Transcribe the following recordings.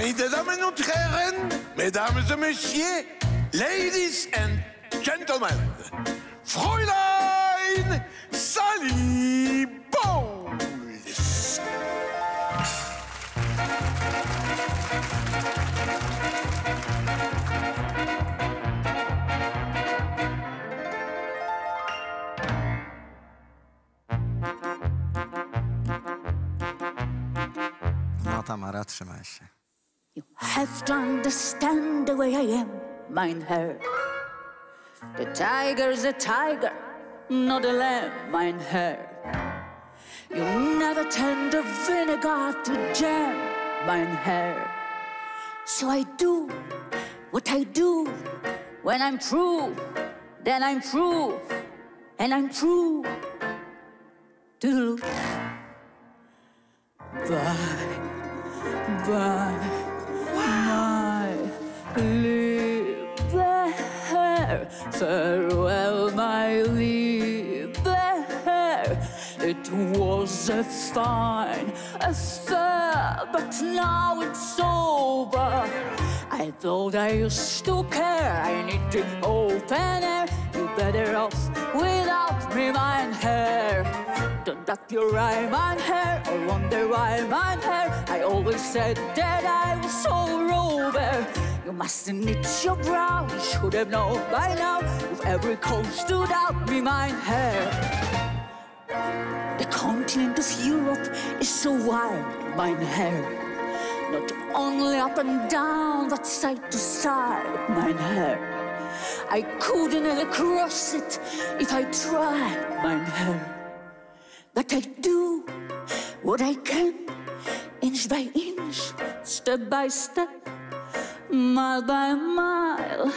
Meine Damen und Herren, Mesdames et Messieurs, Ladies and Gentlemen, Fräulein Sally Bowles. No Tamara, trzymaj się. You have to understand the way I am, mein Herr. The tiger's a tiger, not a lamb, mein Herr. You never turn the vinegar to jam, mein Herr. So I do what I do. When I'm true, then I'm true, and I'm true. Toodaloo. Bye, bye, liebe Herr. Farewell, my liebe Herr. It was a fine affair, but now it's over. I thought I used to care. I need to open air. You better off without me, Herr. Don't duck your eye, mein Herr, or wonder why, mein hair. I always said that I was so rover. You mustn't knit your brow. You should have known by now. If every coast stood out, me, mein hair The continent of Europe is so wide, mein Herr. Not only up and down, but side to side, mein Herr. I couldn't ever cross it if I tried, mein Herr. But I do what I can, inch by inch, step by step, mile by mile,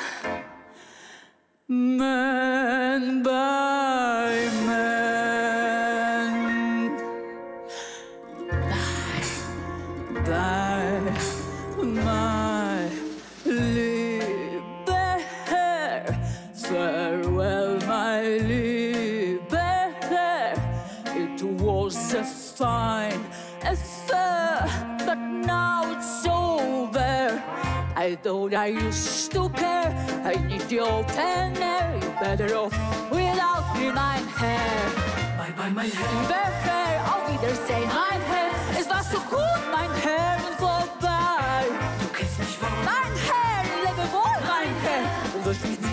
man by man. By by my liebe farewell, my liebe. It was a fine affair, I thought I used to care. I need your tender. You're better off without me, my hair. Bye bye my hair. Very fair. I'll be there, say my hair. It's not so cool, my hair is vorbei. Du kennst mich wohl. Mein Herr, lebe wohl, mein Herr. Und durch mich